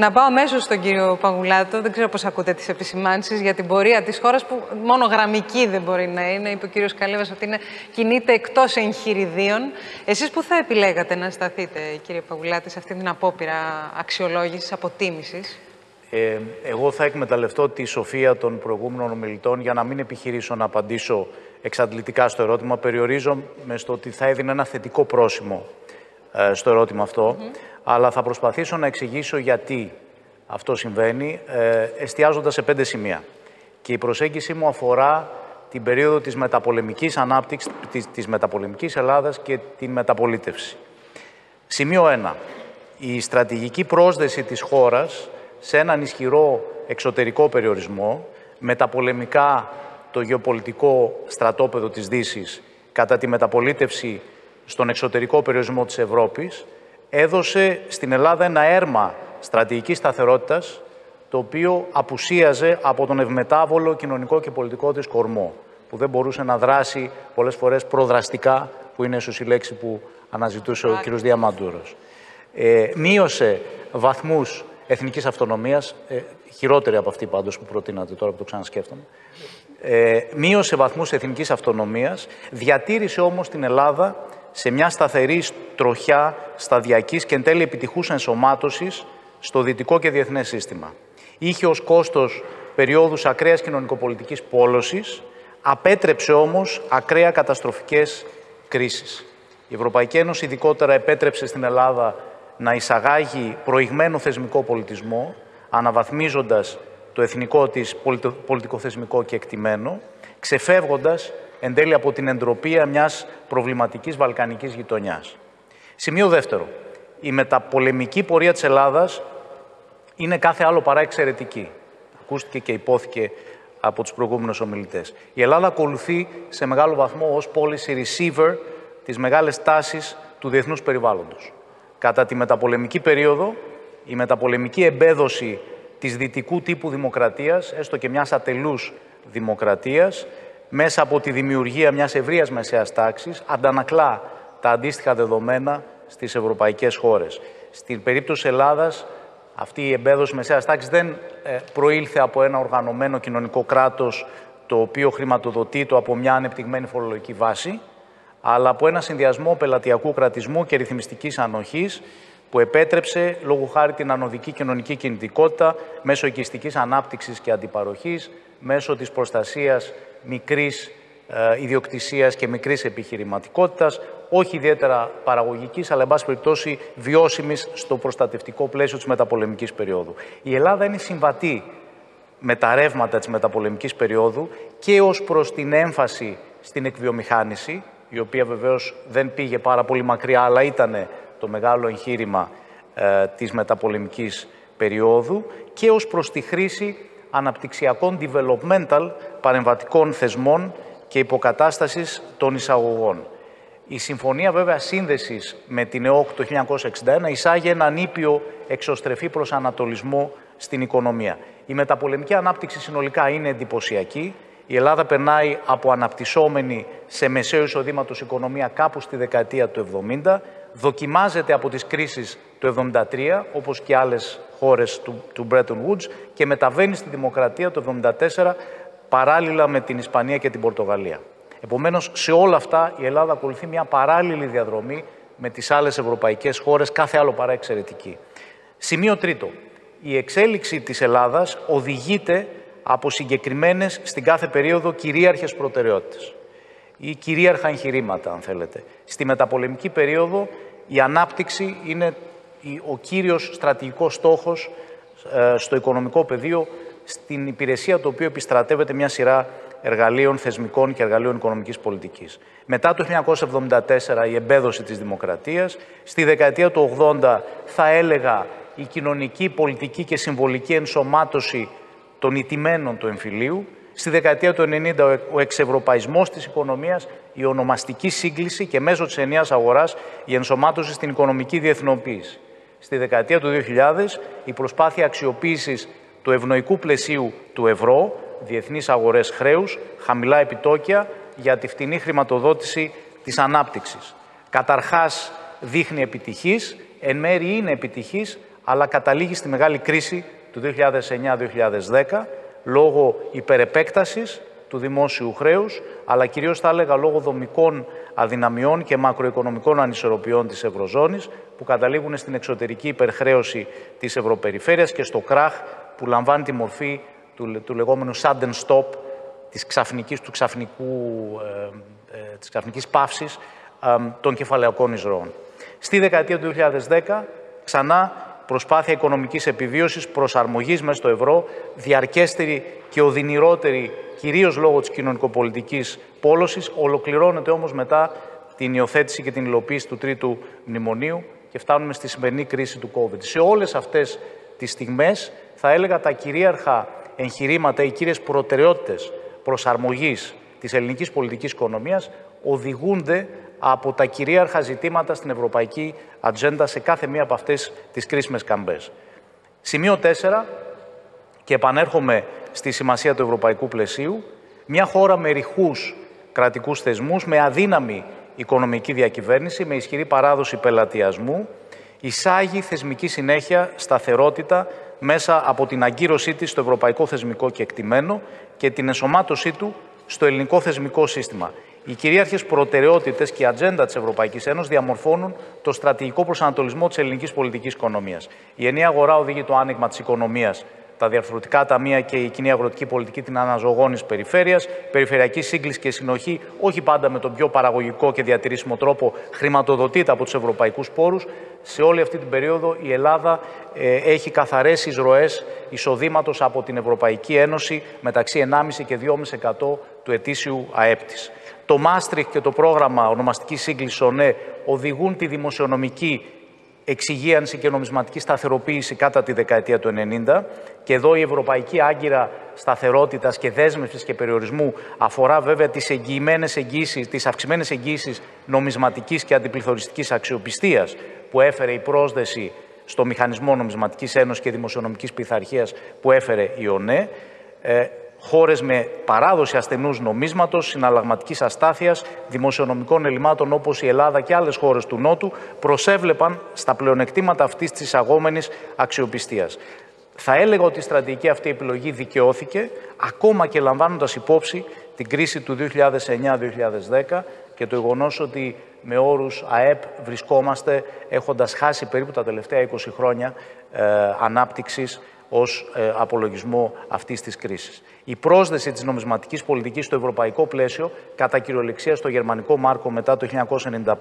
Να πάω αμέσως στον κύριο Παγουλάτο. Δεν ξέρω πώς ακούτε τις επισημάνσεις για την πορεία της χώρας που μόνο γραμμική δεν μπορεί να είναι. Είπε ο κύριος Καλέβα ότι είναι, κινείται εκτός εγχειριδίων. Εσείς που θα επιλέγατε να σταθείτε, κύριε Παγουλάτη, σε αυτή την απόπειρα αξιολόγησης, αποτίμησης; Ε, εγώ θα εκμεταλλευτώ τη σοφία των προηγούμενων ομιλητών για να μην επιχειρήσω να απαντήσω εξαντλητικά στο ερώτημα. Περιορίζομαι στο ότι θα έδινε ένα θετικό πρόσημο ε, στο ερώτημα αυτό, αλλά θα προσπαθήσω να εξηγήσω γιατί αυτό συμβαίνει, ε, εστιάζοντας σε πέντε σημεία. Και η προσέγγιση μου αφορά την περίοδο της μεταπολεμικής ανάπτυξης της, της μεταπολεμικής Ελλάδας και την μεταπολίτευση. Σημείο 1. Η στρατηγική πρόσδεση της χώρας σε έναν ισχυρό εξωτερικό περιορισμό, μεταπολεμικά το γεωπολιτικό στρατόπεδο της Δύσης κατά τη μεταπολίτευση στον εξωτερικό περιορισμό της Ευρώπης, έδωσε στην Ελλάδα ένα έρμα στρατηγικής σταθερότητας, το οποίο απουσίαζε από τον ευμετάβολο κοινωνικό και πολιτικό της κορμό, που δεν μπορούσε να δράσει πολλές φορές προδραστικά, που είναι ίσως η λέξη που αναζητούσε ο κ. Διαμαντούρος. Ε, μείωσε βαθμούς εθνικής αυτονομίας, ε, χειρότερη από αυτή πάντως που προτείνατε τώρα που το ξανασκέφτομαι, ε, μείωσε βαθμούς εθνικής αυτονομίας, διατήρησε όμως την Ελλάδα σε μια σταθερή τροχιά σταδιακής και εν τέλει επιτυχούς ενσωμάτωσης στο δυτικό και διεθνές σύστημα. Είχε ως κόστος περιόδους ακραίας κοινωνικοπολιτικής πόλωσης, απέτρεψε όμως ακραία καταστροφικές κρίσεις. Η Ευρωπαϊκή Ένωση ειδικότερα επέτρεψε στην Ελλάδα να εισαγάγει προηγμένο θεσμικό πολιτισμό, αναβαθμίζοντας το εθνικό της πολιτικοθεσμικό και εκτιμένο, ξεφεύγοντας εν τέλει από την εντροπία μιας προβληματικής βαλκανικής γειτονιάς. Σημείο δεύτερο. Η μεταπολεμική πορεία της Ελλάδας είναι κάθε άλλο παρά εξαιρετική. Ακούστηκε και υπόθηκε από τους προηγούμενους ομιλητές. Η Ελλάδα ακολουθεί σε μεγάλο βαθμό ως policy receiver τις μεγάλες τάσεις του διεθνούς περιβάλλοντος. Κατά τη μεταπολεμική περίοδο, η μεταπολεμική εμπέδωση της δυτικού τύπου δημοκρατίας, έστω και μιας ατελούς δημοκρατίας, μέσα από τη δημιουργία μιας ευρείας μεσαίας τάξης, αντανακλά τα αντίστοιχα δεδομένα στις ευρωπαϊκές χώρες. Στην περίπτωση Ελλάδας, αυτή η εμπέδωση μεσαίας τάξης δεν ε, προήλθε από ένα οργανωμένο κοινωνικό κράτος το οποίο χρηματοδοτεί το από μια ανεπτυγμένη φορολογική βάση, αλλά από ένα συνδυασμό πελατειακού κρατισμού και ρυθμιστικής ανοχής που επέτρεψε λόγω χάρη την ανωδική κοινωνική κινητικότητα μέσω οικιστικής ανάπτυξης και αντιπαροχής, μέσω της προστασίας μικρής ε, ιδιοκτησίας και μικρής επιχειρηματικότητας, όχι ιδιαίτερα παραγωγικής, αλλά εν πάση περιπτώσει βιώσιμης στο προστατευτικό πλαίσιο της μεταπολεμικής περίοδου. Η Ελλάδα είναι συμβατή με τα ρεύματα της μεταπολεμικής περίοδου και ως προς την έμφαση στην εκβιομηχάνηση, η οποία βεβαίως δεν πήγε πάρα πολύ μακριά, αλλά ήταν το μεγάλο εγχείρημα ε, της μεταπολεμικής περίοδου και ως προς τη χρήση αναπτυξιακών developmental παρεμβατικών θεσμών και υποκατάστασης των εισαγωγών. Η συμφωνία βέβαια σύνδεσης με την ΕΟΚ το 1961 εισάγει έναν ήπιο εξωστρεφή προσανατολισμό στην οικονομία. Η μεταπολεμική ανάπτυξη συνολικά είναι εντυπωσιακή. Η Ελλάδα περνάει από αναπτυσσόμενη σε μεσαίο εισοδήματος οικονομία κάπου στη δεκαετία του 70, δοκιμάζεται από τις κρίσεις του 1973, όπως και άλλες χώρες του, του Bretton Woods, και μεταβαίνει στη δημοκρατία το 1974 παράλληλα με την Ισπανία και την Πορτογαλία. Επομένως, σε όλα αυτά η Ελλάδα ακολουθεί μια παράλληλη διαδρομή με τις άλλες ευρωπαϊκές χώρες, κάθε άλλο παρά εξαιρετική. Σημείο τρίτο. Η εξέλιξη της Ελλάδας οδηγείται από συγκεκριμένες στην κάθε περίοδο κυρίαρχες προτεραιότητες ή κυρίαρχα εγχειρήματα, αν θέλετε. Στη μεταπολεμική περίοδο η ανάπτυξη είναι ο κύριος στρατηγικός στόχος ε, στο οικονομικό πεδίο στην υπηρεσία το οποίο επιστρατεύεται μια σειρά εργαλείων θεσμικών και εργαλείων οικονομικής πολιτικής. Μετά το 1974 η εμπέδωση της δημοκρατίας, στη δεκαετία του 80 θα έλεγα η κοινωνική, πολιτική και συμβολική ενσωμάτωση των ιτημένων του εμφυλίου, στη δεκαετία του 90 ο εξευρωπαϊσμός της οικονομίας, η ονομαστική σύγκληση και μέσω της ενιαίας αγοράς η ενσωμάτωση στην οικονομική διεθνοποίηση. Στη δεκαετία του 2000 η προσπάθεια αξιοποίησης του ευνοϊκού πλαισίου του ευρώ, διεθνείς αγορές χρέους, χαμηλά επιτόκια για τη φτηνή χρηματοδότηση της ανάπτυξης. Καταρχάς δείχνει επιτυχής, εν μέρει είναι επιτυχής, αλλά καταλήγει στη μεγάλη κρίση του 2009-2010 λόγω υπερεπέκτασης του δημόσιου χρέους, αλλά κυρίως θα έλεγα λόγω δομικών αδυναμιών και μακροοικονομικών ανισορροπιών της Ευρωζώνης, που καταλήγουν στην εξωτερική υπερχρέωση της Ευρωπεριφέρειας και στο κράχ που λαμβάνει τη μορφή του, του λεγόμενου sudden stop, της, ξαφνικής, του ξαφνικού, ε, ε, της ξαφνικής παύσης ε, των κεφαλαιακών εισρώων. Στη δεκαετία του 2010, ξανά προσπάθεια οικονομικής επιβίωσης, προσαρμογής μέσα στο ευρώ, διαρκέστερη και οδυνηρότερη, κυρίως λόγω της κοινωνικοπολιτικής πόλωσης, ολοκληρώνεται όμως μετά την υιοθέτηση και την υλοποίηση του τρίτου μνημονίου και φτάνουμε στη σημερινή κρίση του COVID. Σε όλες αυτές τις στιγμές θα έλεγα τα κυρίαρχα εγχειρήματα, οι κύριες προτεραιότητες προσαρμογής της ελληνικής πολιτικής οικονομίας οδηγούνται από τα κυρίαρχα ζητήματα στην ευρωπαϊκή ατζέντα σε κάθε μία από αυτές τις κρίσιμες καμπές. Σημείο 4, και επανέρχομαι στη σημασία του ευρωπαϊκού πλαισίου, μια χώρα με ρηχούς κρατικούς θεσμούς, με αδύναμη οικονομική διακυβέρνηση, με ισχυρή παράδοση πελατειασμού, εισάγει θεσμική συνέχεια, σταθερότητα μέσα από την αγκύρωσή της στο ευρωπαϊκό θεσμικό κεκτημένο και την ενσωμάτωσή του στο ελληνικό θεσμικό σύστημα. Οι κυρίαρχες προτεραιότητες και η ατζέντα της Ευρωπαϊκής Ένωσης διαμορφώνουν το στρατηγικό προσανατολισμό της ελληνικής πολιτικής οικονομίας. Η ενιαία αγορά οδηγεί το άνοιγμα της οικονομίας τα διαρθρωτικά ταμεία και η κοινή αγροτική πολιτική την αναζωογόνηση περιφέρειας, περιφερειακή σύγκληση και συνοχή, όχι πάντα με τον πιο παραγωγικό και διατηρήσιμο τρόπο, χρηματοδοτείται από τους ευρωπαϊκούς πόρους. Σε όλη αυτή την περίοδο η Ελλάδα ε, έχει καθαρές εισρωές εισοδήματος από την Ευρωπαϊκή Ένωση μεταξύ 1,5 και 2,5% του ετήσιου ΑΕΠ της. Το Μάστριχ και το πρόγραμμα ονομαστικής σύγκλησης ΟΝΕ οδηγούν τη δημοσιονομική εξυγίανση και νομισματική σταθεροποίηση κατά τη δεκαετία του 90 και εδώ η Ευρωπαϊκή Άγκυρα Σταθερότητας και Δέσμευσης και Περιορισμού αφορά βέβαια τις εγγυημένες εγγύσεις, τις αυξημένες εγγύσεις νομισματικής και αντιπληθωριστικής αξιοπιστίας που έφερε η πρόσδεση στο Μηχανισμό Νομισματικής Ένωσης και Δημοσιονομικής Πειθαρχίας που έφερε η ΟΝΕ. Ε, χώρες με παράδοση ασθενούς νομίσματος, συναλλαγματικής αστάθειας, δημοσιονομικών ελλημάτων όπως η Ελλάδα και άλλες χώρες του Νότου προσέβλεπαν στα πλεονεκτήματα αυτής της εισαγόμενη αξιοπιστίας. Θα έλεγα ότι η στρατηγική αυτή επιλογή δικαιώθηκε, ακόμα και λαμβάνοντας υπόψη την κρίση του 2009-2010 και το γεγονός ότι με όρους ΑΕΠ βρισκόμαστε έχοντας χάσει περίπου τα τελευταία 20 χρόνια ε, ανάπτυξης ως ε, απολογισμό αυτής της κρίσης. Η πρόσδεση της νομισματικής πολιτικής στο ευρωπαϊκό πλαίσιο, κατά κυριολεξία στο γερμανικό μάρκο μετά το 1995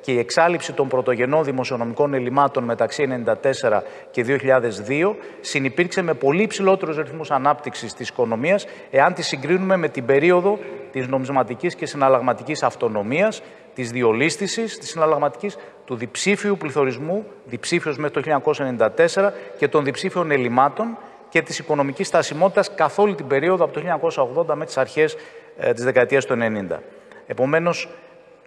και η εξάλληψη των πρωτογενών δημοσιονομικών ελλημάτων μεταξύ 1994 και 2002, συνυπήρξε με πολύ υψηλότερους ρυθμούς ανάπτυξης της οικονομίας, εάν τη συγκρίνουμε με την περίοδο της νομισματικής και συναλλαγματικής αυτονομίας, της διολίστησης, της συναλλαγματικής, του διψήφιου πληθωρισμού, διψήφιος μέχρι το 1994 και των διψήφιων ελλημάτων και της οικονομικής στασιμότητας καθ' όλη την περίοδο από το 1980 με τις αρχές ε, της δεκαετίας του 1990. Επομένως,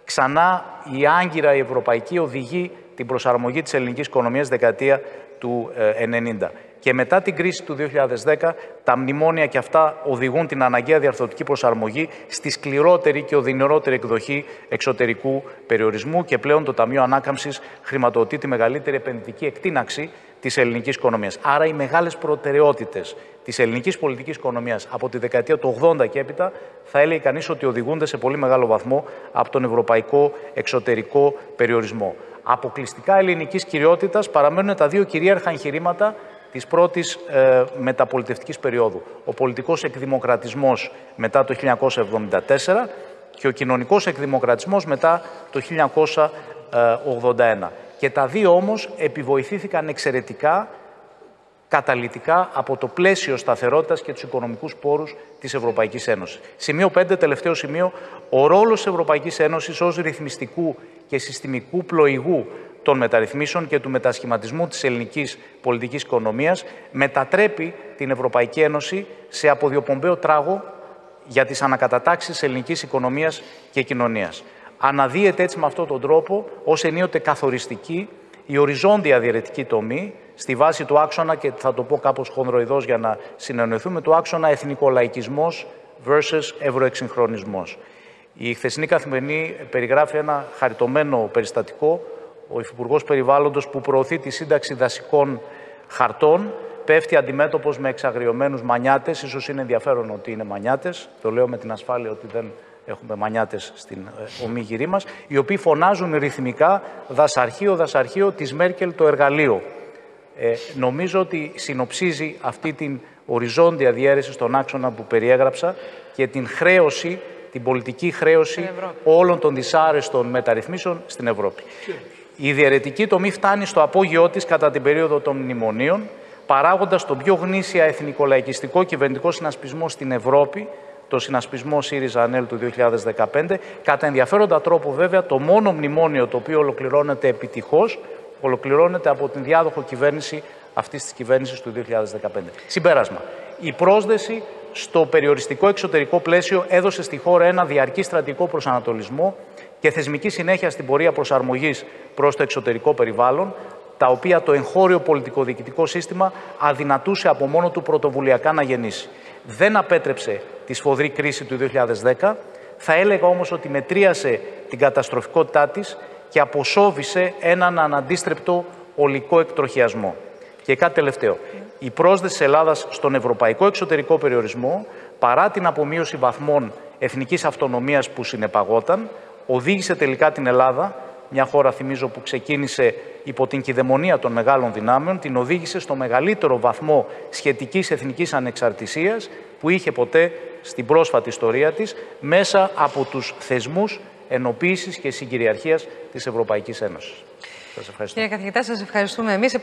ξανά η άγκυρα η ευρωπαϊκή οδηγεί την προσαρμογή της ελληνικής οικονομίας δεκαετία του 1990. Ε, και μετά την κρίση του 2010, τα μνημόνια και αυτά οδηγούν την αναγκαία διαρθρωτική προσαρμογή στη σκληρότερη και οδυνηρότερη εκδοχή εξωτερικού περιορισμού και πλέον το Ταμείο Ανάκαμψης χρηματοδοτεί τη μεγαλύτερη επενδυτική εκτείναξη της ελληνικής οικονομίας. Άρα οι μεγάλες προτεραιότητες της ελληνικής πολιτικής οικονομίας από τη δεκαετία του 80 και έπειτα θα έλεγε κανείς ότι οδηγούνται σε πολύ μεγάλο βαθμό από τον ευρωπαϊκό εξωτερικό περιορισμό. Αποκλειστικά ελληνικής κυριότητας παραμένουν τα δύο κυρίαρχα εγχειρήματα της πρώτης ε, μεταπολιτευτικής περίοδου. Ο πολιτικός εκδημοκρατισμός μετά το 1974 και ο κοινωνικός εκδημοκρατισμός μετά το 1981. Και τα δύο όμως επιβοηθήθηκαν εξαιρετικά καταλητικά από το πλαίσιο σταθερότητας και τους οικονομικούς πόρους της Ευρωπαϊκής Ένωσης. Σημείο 5, τελευταίο σημείο, ο ρόλος της Ευρωπαϊκής Ένωσης ως ρυθμιστικού και συστημικού πλοηγού των μεταρρυθμίσεων και του μετασχηματισμού της ελληνικής πολιτικής οικονομίας μετατρέπει την Ευρωπαϊκή Ένωση σε αποδιοπομπαίο τράγο για τις ανακατατάξεις της ελληνικής οικονομίας και κοινωνίας. Αναδύεται έτσι με αυτόν τον τρόπο ως ενίοτε καθοριστική η οριζόντια διαιρετική τομή στη βάση του άξονα και θα το πω κάπως χονδροειδώς για να συνεννοηθούμε του άξονα εθνικολαϊκισμός versus ευρωεξυγχρονισμός. Η χθεσινή καθημερινή περιγράφει ένα χαριτωμένο περιστατικό ο Υφυπουργός Περιβάλλοντος που προωθεί τη σύνταξη δασικών χαρτών πέφτει αντιμέτωπος με εξαγριωμένους μανιάτες. Ίσως είναι ενδιαφέρον ότι είναι μανιάτες. Το λέω με την ασφάλεια ότι δεν έχουμε μανιάτες στην ε, ομίγυρή μας, οι οποίοι φωνάζουν ρυθμικά «Δασαρχείο, δασαρχείο, της Μέρκελ το εργαλείο». Ε, νομίζω ότι συνοψίζει αυτή την οριζόντια διαίρεση στον άξονα που περιέγραψα και την χρέωση, την πολιτική χρέωση όλων των δυσάρεστων μεταρρυθμίσεων στην Ευρώπη. Η διαιρετική τομή φτάνει στο απόγειό της κατά την περίοδο των μνημονίων, παράγοντας τον πιο γνήσια εθνικολαϊκιστικό κυβερνητικό συνασπισμό στην Ευρώπη, το συνασπισμό ΣΥΡΙΖΑ-ΑΝΕΛ του 2015, κατά ενδιαφέροντα τρόπο βέβαια το μόνο μνημόνιο το οποίο ολοκληρώνεται επιτυχώς, ολοκληρώνεται από την διάδοχο κυβέρνηση αυτής της κυβέρνησης του 2015. Συμπέρασμα. Η πρόσδεση στο περιοριστικό εξωτερικό πλαίσιο έδωσε στη χώρα ένα διαρκή στρατηγικό προσανατολισμό και θεσμική συνέχεια στην πορεία προσαρμογής προς το εξωτερικό περιβάλλον, τα οποία το εγχώριο πολιτικό-διοικητικό σύστημα αδυνατούσε από μόνο του πρωτοβουλιακά να γεννήσει. Δεν απέτρεψε τη σφοδρή κρίση του 2010, θα έλεγα όμως ότι μετρίασε την καταστροφικότητά της και αποσόβησε έναν αναντίστρεπτο ολικό εκτροχιασμό. Και κάτι τελευταίο. Η πρόσδεση της Ελλάδας στον ευρωπαϊκό εξωτερικό περιορισμό, παρά την απομείωση βαθμών εθνικής αυτονομίας που συνεπαγόταν, οδήγησε τελικά την Ελλάδα μια χώρα θυμίζω που ξεκίνησε υπό την κυδαιμονία των μεγάλων δυνάμεων, την οδήγησε στο μεγαλύτερο βαθμό σχετικής εθνικής ανεξαρτησίας που είχε ποτέ στην πρόσφατη ιστορία της μέσα από τους θεσμούς ενοποίησης και συγκυριαρχίας της Ευρωπαϊκής Ένωσης. Σας ευχαριστώ. Κύριε καθηγητά, σας ευχαριστούμε εμείς.